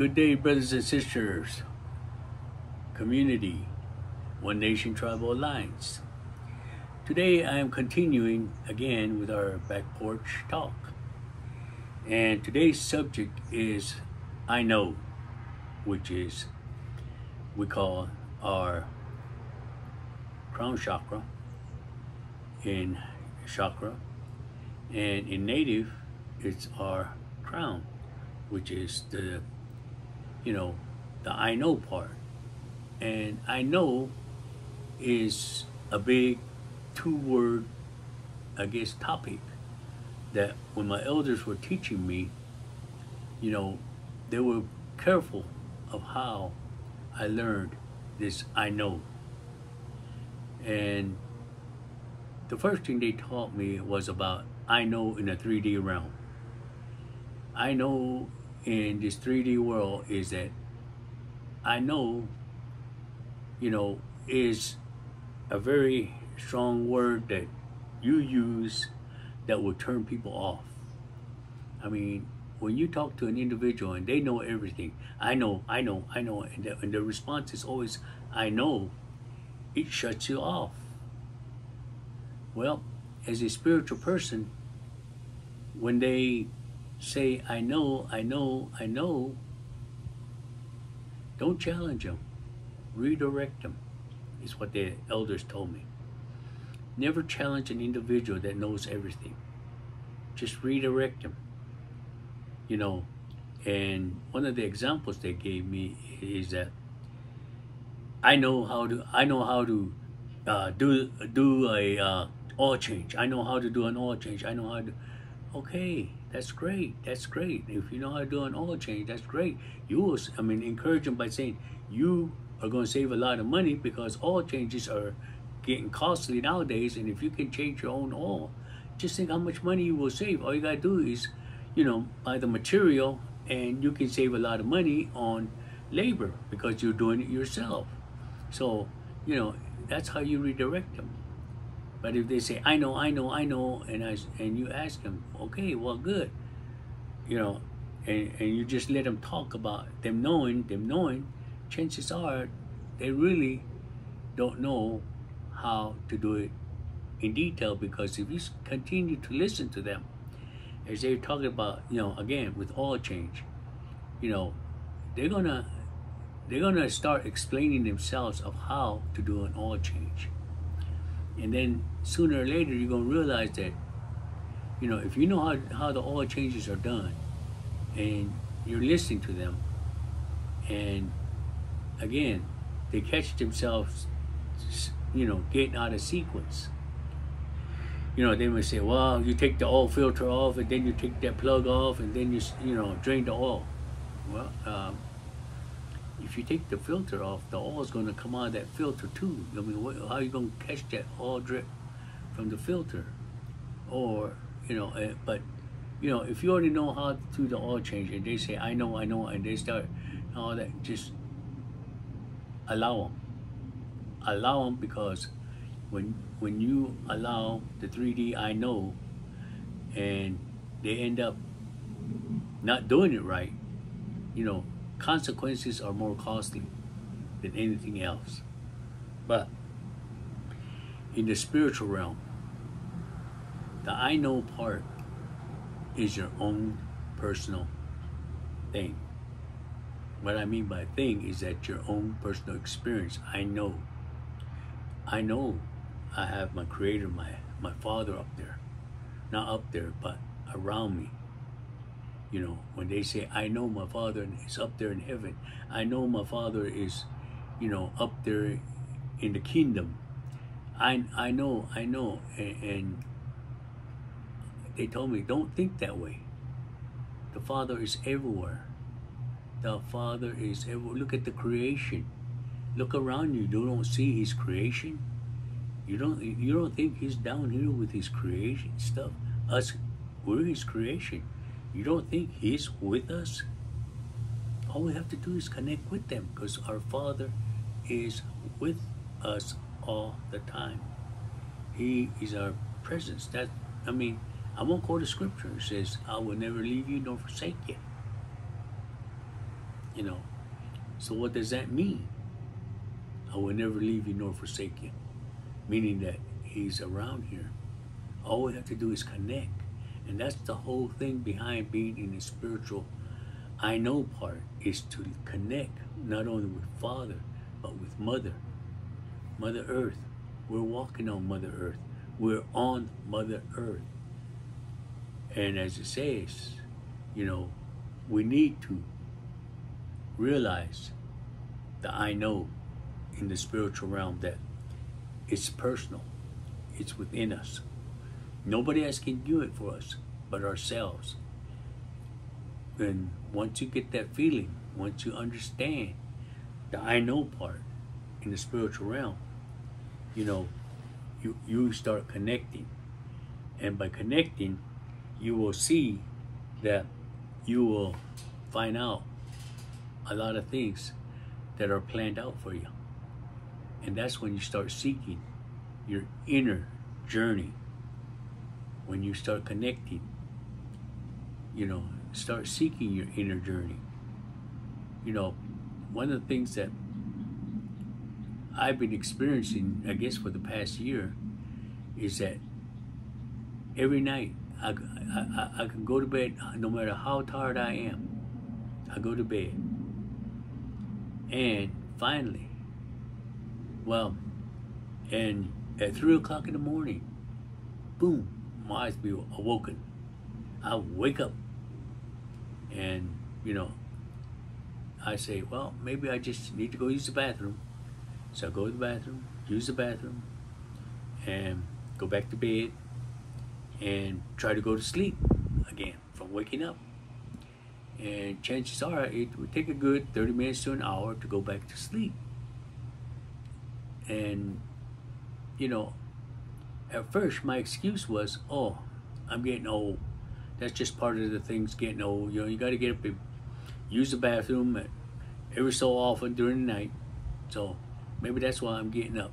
Good day, brothers and sisters, community, One Nation Tribal Alliance. Today I am continuing again with our back porch talk. And today's subject is I Know, which is we call our crown chakra in chakra and in native it's our crown which is the you know the I know part and I know is a big two word I guess topic that when my elders were teaching me you know they were careful of how I learned this I know and the first thing they taught me was about I know in a 3D realm. I know in this 3D world is that I know, you know, is a very strong word that you use that will turn people off. I mean, when you talk to an individual and they know everything, I know, I know, I know, and the, and the response is always, I know, it shuts you off. Well, as a spiritual person, when they say, I know, I know, I know, don't challenge them. Redirect them, is what the elders told me. Never challenge an individual that knows everything. Just redirect them. You know, and one of the examples they gave me is that I know how to I know how to uh, do do a uh, oil change. I know how to do an oil change. I know how to. Okay, that's great. That's great. If you know how to do an oil change, that's great. You will. I mean, encourage them by saying you are going to save a lot of money because oil changes are getting costly nowadays. And if you can change your own oil, just think how much money you will save. All you gotta do is, you know, buy the material, and you can save a lot of money on labor because you're doing it yourself. So, you know, that's how you redirect them. But if they say, I know, I know, I know, and I, and you ask them, okay, well, good, you know, and, and you just let them talk about them knowing, them knowing, chances are they really don't know how to do it in detail because if you continue to listen to them, as they're talking about, you know, again, with oil change, you know, they're gonna they're gonna start explaining themselves of how to do an oil change. And then sooner or later you're gonna realize that, you know, if you know how, how the oil changes are done and you're listening to them and again, they catch themselves you know, getting out of sequence. You know, they may say, well, you take the oil filter off and then you take that plug off and then you, you know, drain the oil. Well, um, if you take the filter off, the oil is going to come out of that filter too. I mean, what, how are you going to catch that oil drip from the filter? Or, you know, uh, but, you know, if you already know how to do the oil change and they say, I know, I know, and they start all that, just allow them. Allow them because when when you allow the 3D I know and they end up not doing it right, you know, consequences are more costly than anything else. But in the spiritual realm, the I know part is your own personal thing. What I mean by thing is that your own personal experience. I know. I know I have my creator, my, my father up there. Not up there, but around me. You know, when they say, I know my father is up there in heaven. I know my father is, you know, up there in the kingdom. I, I know, I know. And, and they told me, don't think that way. The father is everywhere. The father is everywhere. Look at the creation. Look around you. You don't see his creation. You don't you don't think he's down here with his creation stuff? Us, we're his creation. You don't think he's with us? All we have to do is connect with them because our Father is with us all the time. He is our presence. That I mean, I won't quote a scripture. It says, "I will never leave you nor forsake you." You know. So what does that mean? I will never leave you nor forsake you. Meaning that he's around here. All we have to do is connect. And that's the whole thing behind being in the spiritual I know part is to connect not only with Father, but with Mother. Mother Earth. We're walking on Mother Earth. We're on Mother Earth. And as it says, you know, we need to realize that I know in the spiritual realm that it's personal, it's within us. Nobody else can do it for us but ourselves. And once you get that feeling, once you understand the I know part in the spiritual realm, you know, you, you start connecting. And by connecting, you will see that you will find out a lot of things that are planned out for you. And that's when you start seeking your inner journey. When you start connecting, you know, start seeking your inner journey. You know, one of the things that I've been experiencing, I guess, for the past year, is that every night I, I, I can go to bed no matter how tired I am. I go to bed. And finally, well, and at 3 o'clock in the morning, boom, my eyes be awoken. I wake up and, you know, I say, well, maybe I just need to go use the bathroom. So I go to the bathroom, use the bathroom, and go back to bed and try to go to sleep again from waking up. And chances are it would take a good 30 minutes to an hour to go back to sleep. And, you know, at first my excuse was, oh, I'm getting old. That's just part of the things getting old. You know, you got to get up and use the bathroom every so often during the night. So maybe that's why I'm getting up.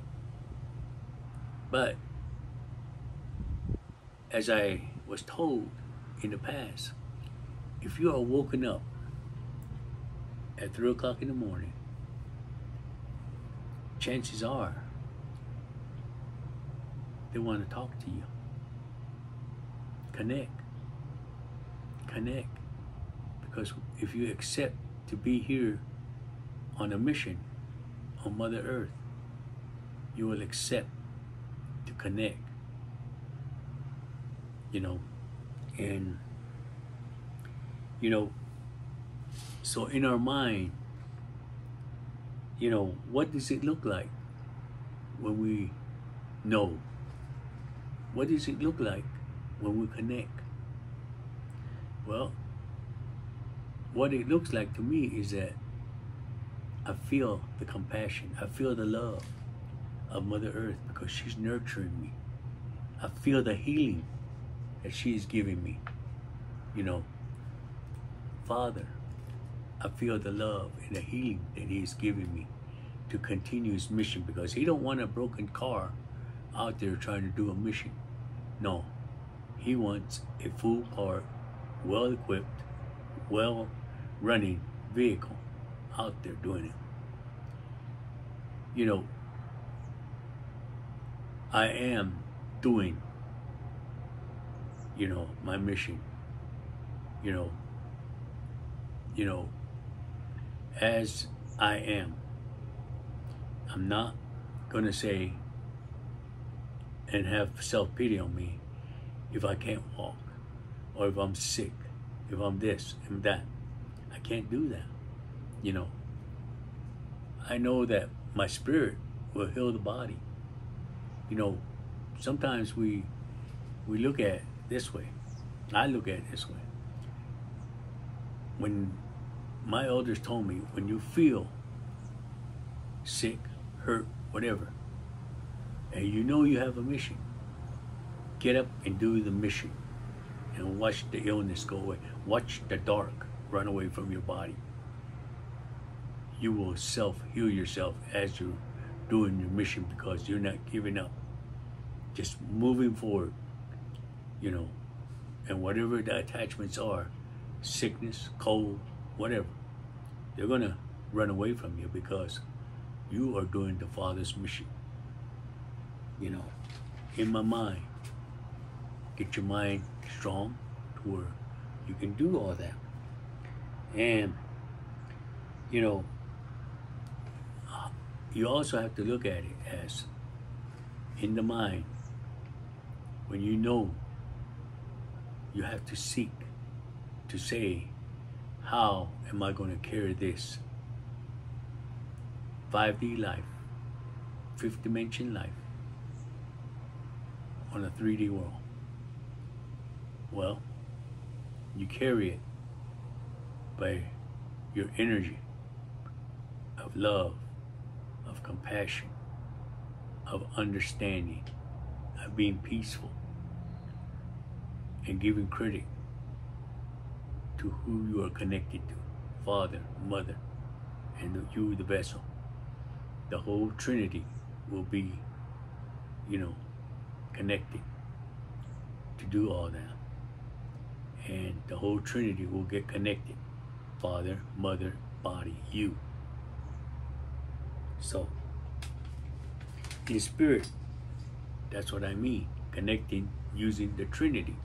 But as I was told in the past, if you are woken up at 3 o'clock in the morning, chances are they want to talk to you. Connect. Connect. Because if you accept to be here on a mission on Mother Earth, you will accept to connect you know, and you know, so in our mind, you know, what does it look like when we know? What does it look like when we connect? Well, what it looks like to me is that I feel the compassion, I feel the love of Mother Earth because she's nurturing me. I feel the healing that she is giving me. You know, Father, I feel the love and the healing that He is giving me to continue His mission because He don't want a broken car out there trying to do a mission. No, He wants a full part, well equipped, well running vehicle out there doing it. You know, I am doing you know, my mission. You know, you know, as I am. I'm not going to say and have self pity on me if I can't walk or if I'm sick, if I'm this and that. I can't do that. You know, I know that my spirit will heal the body. You know, sometimes we we look at this way. I look at it this way. When my elders told me, when you feel sick, hurt, whatever, and you know you have a mission, get up and do the mission and watch the illness go away. Watch the dark run away from your body. You will self heal yourself as you're doing your mission because you're not giving up. Just moving forward you know, and whatever the attachments are, sickness, cold, whatever. they're going to run away from you because you are doing the Father's mission. You know, in my mind, get your mind strong to where you can do all that. And, you know, you also have to look at it as in the mind, when you know, you have to seek to say, how am I going to carry this 5D life, fifth dimension life on a 3D world? Well, you carry it by your energy of love, of compassion, of understanding, of being peaceful, and giving credit to who you are connected to Father, Mother, and you, the vessel. The whole Trinity will be, you know, connected to do all that. And the whole Trinity will get connected Father, Mother, Body, you. So, in spirit, that's what I mean. Connecting using the Trinity.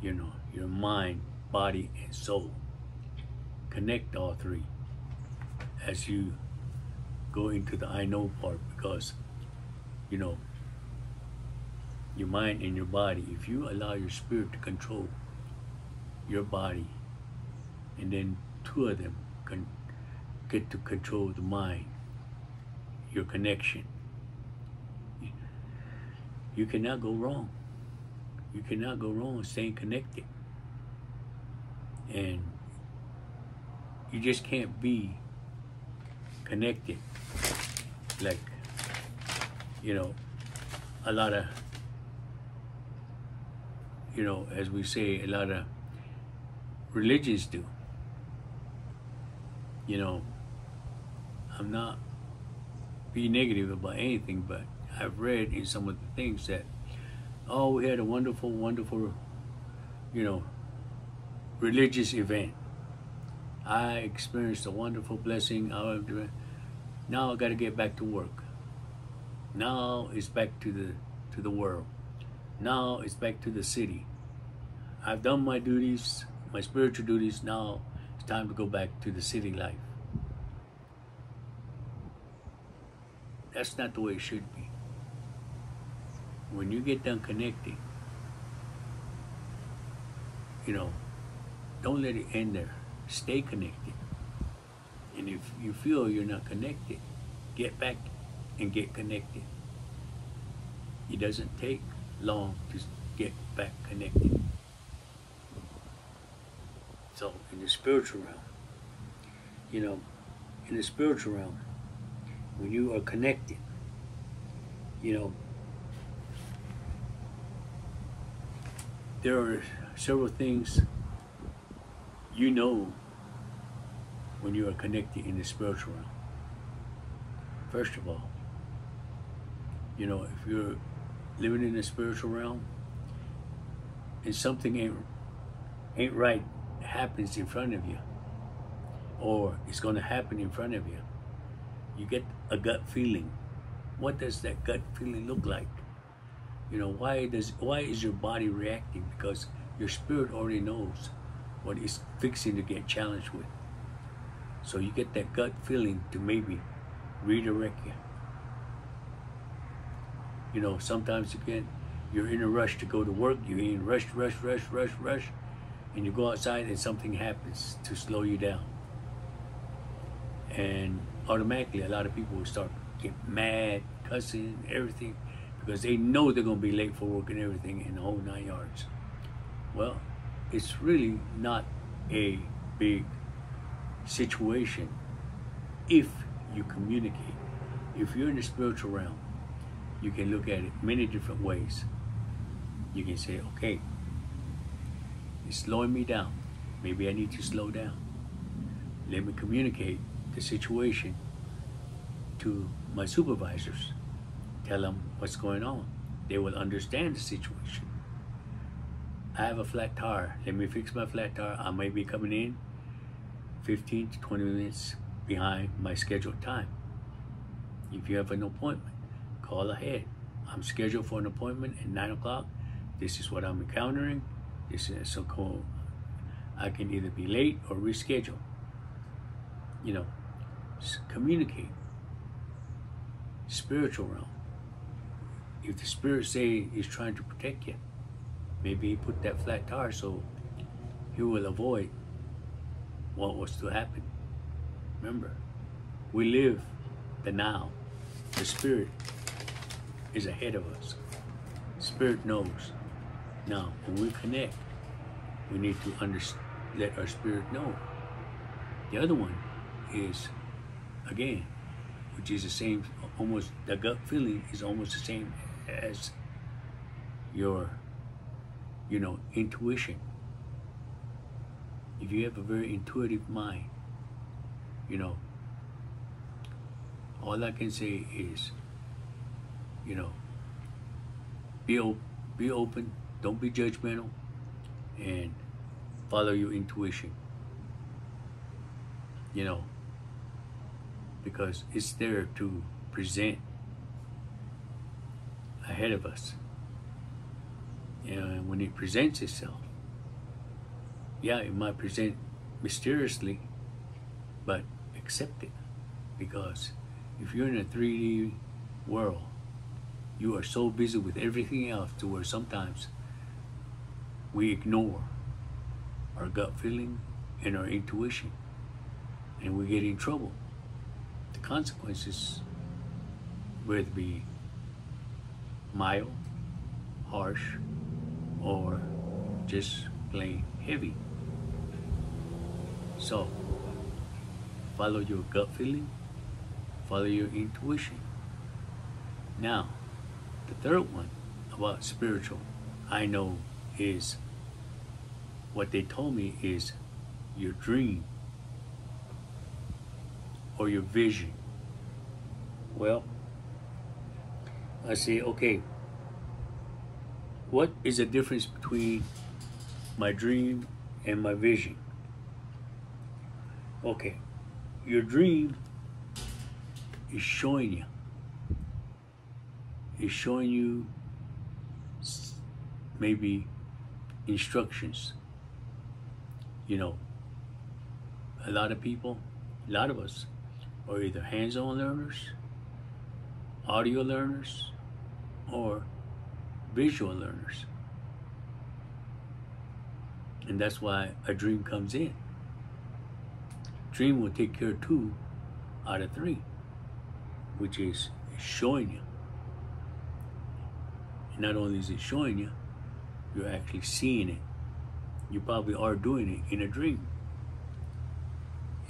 You know, your mind, body, and soul. Connect all three as you go into the I know part because, you know, your mind and your body, if you allow your spirit to control your body, and then two of them can get to control the mind, your connection, you cannot go wrong. You cannot go wrong staying connected. And you just can't be connected like, you know, a lot of, you know, as we say, a lot of religions do. You know, I'm not being negative about anything, but I've read in some of the things that, oh, we had a wonderful, wonderful, you know, religious event. I experienced a wonderful blessing. Now I got to get back to work. Now it's back to the to the world. Now it's back to the city. I've done my duties, my spiritual duties. Now it's time to go back to the city life. That's not the way it should be. When you get done connecting, you know, don't let it end there. Stay connected. And if you feel you're not connected, get back and get connected. It doesn't take long to get back connected. So, in the spiritual realm, you know, in the spiritual realm, when you are connected, you know, there are several things you know when you are connected in the spiritual realm. First of all, you know, if you're living in the spiritual realm and something ain't ain't right happens in front of you or it's going to happen in front of you, you get a gut feeling. What does that gut feeling look like? You know, why does why is your body reacting? Because your spirit already knows what it's fixing to get challenged with. So you get that gut feeling to maybe redirect you. You know, sometimes again, you're in a rush to go to work, you're in rush, rush, rush, rush, rush, and you go outside and something happens to slow you down. And automatically, a lot of people will start get mad, cussing, everything, because they know they're going to be late for work and everything in the whole nine yards. Well, it's really not a big situation if you communicate. If you're in the spiritual realm, you can look at it many different ways. You can say, okay, it's slowing me down. Maybe I need to slow down. Let me communicate the situation to my supervisors. Tell them what's going on. They will understand the situation. I have a flat tire. Let me fix my flat tire. I may be coming in 15 to 20 minutes behind my scheduled time. If you have an appointment, call ahead. I'm scheduled for an appointment at 9 o'clock. This is what I'm encountering. This is so cool. I can either be late or reschedule. You know, communicate. Spiritual realm. If the spirit say he's trying to protect you, maybe he put that flat tire so he will avoid what was to happen. Remember, we live the now. The spirit is ahead of us. Spirit knows. Now, when we connect, we need to let our spirit know. The other one is, again, which is the same, almost, the gut feeling is almost the same as your, you know, intuition. If you have a very intuitive mind, you know, all I can say is, you know, be op- be open, don't be judgmental, and follow your intuition. You know, because it's there to present ahead of us. And when it presents itself, yeah, it might present mysteriously, but accept it. Because if you're in a 3D world, you are so busy with everything else to where sometimes we ignore our gut feeling and our intuition and we get in trouble. The consequences, whether it be mild, harsh, or just plain heavy. So, follow your gut feeling, follow your intuition. Now, the third one about spiritual, I know is what they told me is your dream or your vision. Well, I say, okay, what is the difference between my dream and my vision? Okay, your dream is showing you, is showing you maybe instructions. You know, a lot of people, a lot of us are either hands-on learners, audio learners, or visual learners. And that's why a dream comes in. Dream will take care of two out of three, which is showing you. Not only is it showing you, you're actually seeing it. You probably are doing it in a dream.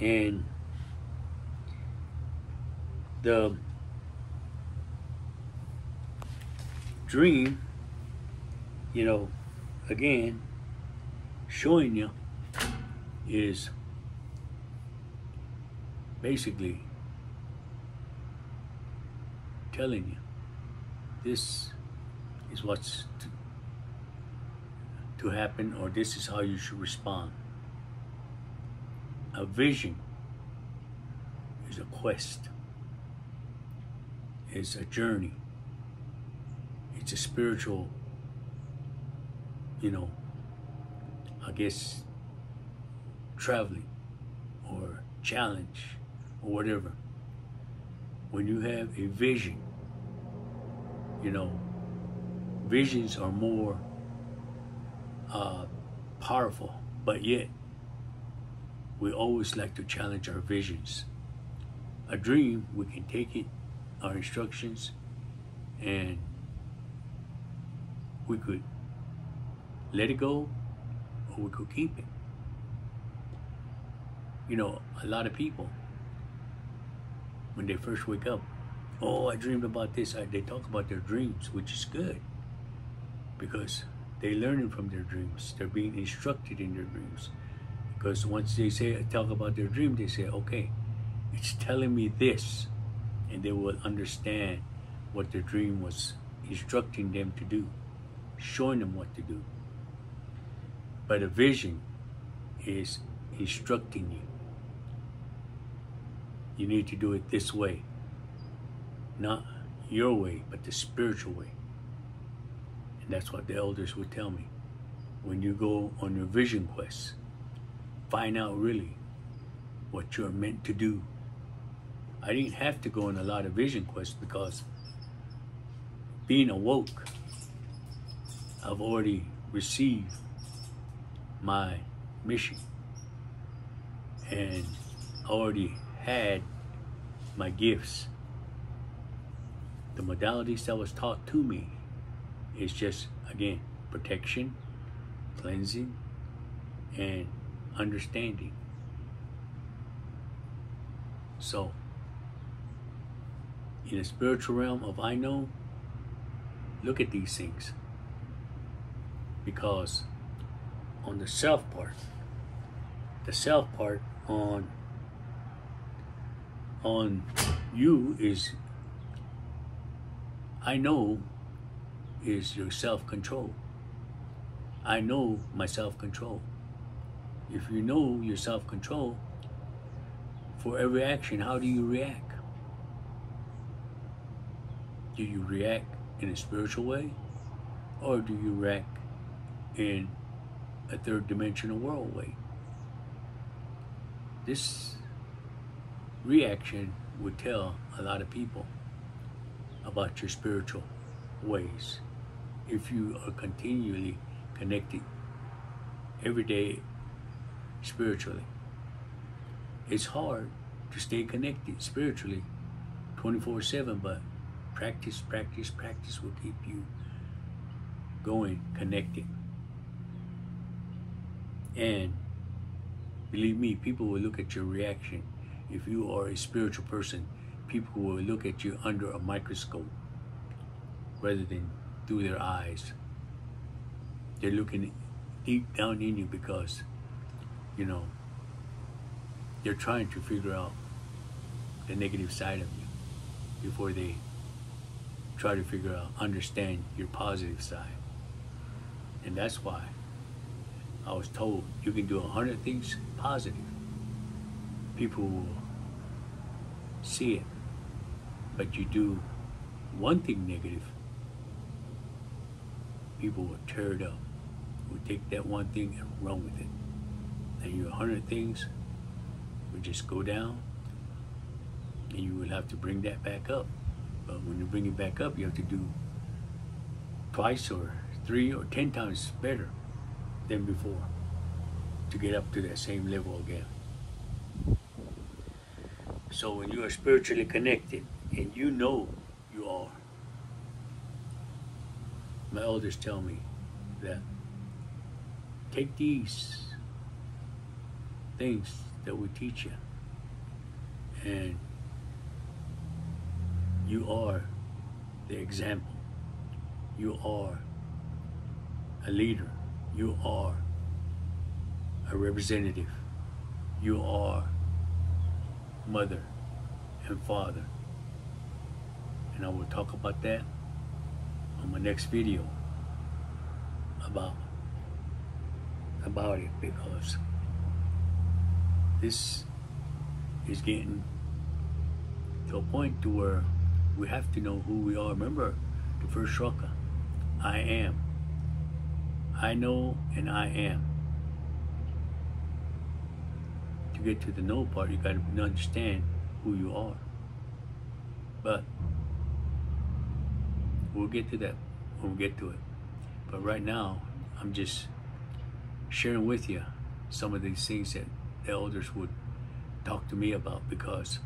And the dream, you know, again, showing you is basically telling you this is what's to, to happen or this is how you should respond. A vision is a quest, it's a journey, it's a spiritual, you know, I guess, traveling or challenge or whatever. When you have a vision, you know, visions are more uh, powerful, but yet we always like to challenge our visions. A dream, we can take it, our instructions, and we could let it go or we could keep it. You know, a lot of people, when they first wake up, oh, I dreamed about this. They talk about their dreams, which is good because they're learning from their dreams. They're being instructed in their dreams. Because once they say talk about their dream, they say, okay, it's telling me this. And they will understand what their dream was instructing them to do, showing them what to do. But a vision is instructing you. You need to do it this way. Not your way, but the spiritual way. And that's what the elders would tell me. When you go on your vision quest, find out really what you're meant to do. I didn't have to go on a lot of vision quests because being awoke, I've already received my mission and already had my gifts. The modalities that was taught to me is just, again, protection, cleansing, and understanding. So, in the spiritual realm of I know, look at these things. Because on the self part, the self part on on you is I know is your self-control. I know my self-control. If you know your self-control, for every action, how do you react? Do you react in a spiritual way? Or do you react in a third dimensional world way? This reaction would tell a lot of people about your spiritual ways if you are continually connected every day spiritually. It's hard to stay connected spiritually 24 7, but practice, practice, practice will keep you going connected. And believe me, people will look at your reaction. If you are a spiritual person, people will look at you under a microscope rather than through their eyes. They're looking deep down in you because, you know, they're trying to figure out the negative side of you before they try to figure out, understand your positive side. And that's why I was told you can do a hundred things positive. People will see it. But you do one thing negative, people will tear it up. Will take that one thing and run with it. And your hundred things would just go down and you will have to bring that back up. But when you bring it back up, you have to do twice or three or ten times better than before to get up to that same level again. So when you are spiritually connected and you know you are, my elders tell me that take these things that we teach you and you are the example. You are a leader. You are a representative. You are mother and father. And I will talk about that on my next video about about it because this is getting to a point to where we have to know who we are. Remember the first chakra, I am. I know and I am. To get to the know part, you got to understand who you are. But we'll get to that when we get to it. But right now, I'm just sharing with you some of these things that the elders would talk to me about because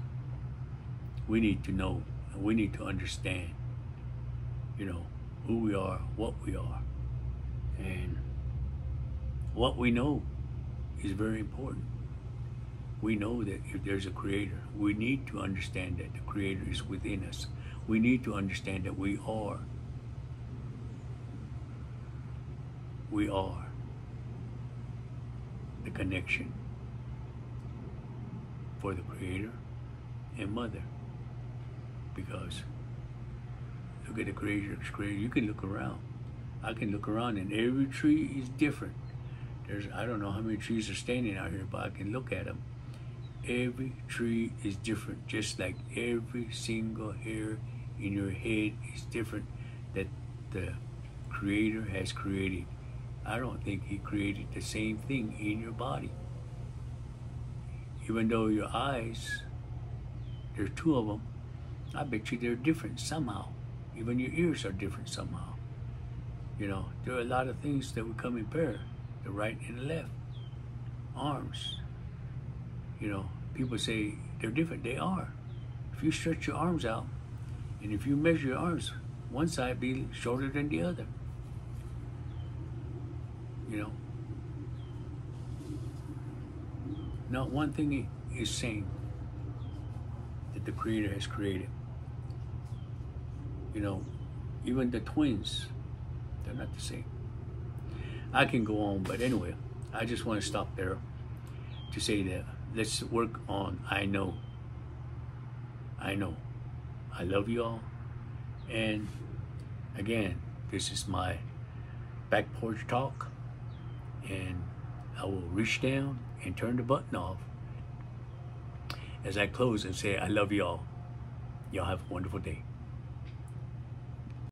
we need to know and we need to understand, you know, who we are, what we are. And what we know is very important. We know that if there's a creator, we need to understand that the creator is within us. We need to understand that we are. We are the connection for the creator and mother because look at the creator, creator. You can look around. I can look around, and every tree is different. There's I don't know how many trees are standing out here, but I can look at them, Every tree is different, just like every single hair in your head is different that the Creator has created. I don't think He created the same thing in your body. Even though your eyes, there's two of them, I bet you they're different somehow. Even your ears are different somehow. You know, there are a lot of things that would come in pair, the right and the left. Arms, you know, people say they're different. They are. If you stretch your arms out, and if you measure your arms, one side be shorter than the other. You know. Not one thing is same that the Creator has created. You know, even the twins, they're not the same. I can go on, but anyway, I just want to stop there to say that let's work on I know. I know. I love you all. And again, this is my back porch talk. And I will reach down and turn the button off as I close and say, I love you all. Y'all have a wonderful day.